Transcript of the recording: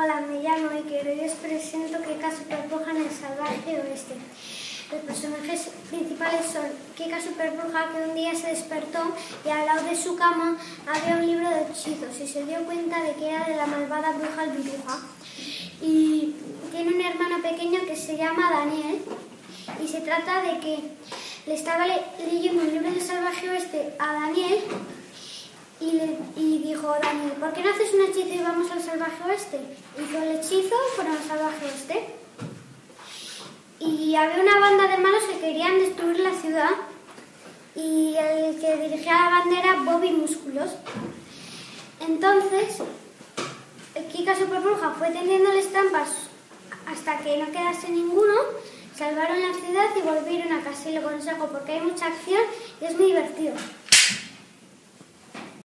Hola, me llamo Iker y os presento Kika Superbruja en el salvaje oeste. Los personajes principales son Kika Superbruja que un día se despertó y al lado de su cama había un libro de hechizos y se dio cuenta de que era de la malvada bruja Albiruja. Y tiene un hermano pequeño que se llama Daniel y se trata de que le estaba leyendo un libro del salvaje oeste a Daniel dijo ¿por qué no haces un hechizo y vamos al salvaje oeste? Hizo el hechizo, fueron al salvaje oeste. Y había una banda de malos que querían destruir la ciudad y el que dirigía la banda era Bobby Músculos. Entonces, Kika Superbruja fue tendiéndoles trampas hasta que no quedase ninguno, salvaron la ciudad y volvieron a casa y lo consejo porque hay mucha acción y es muy divertido.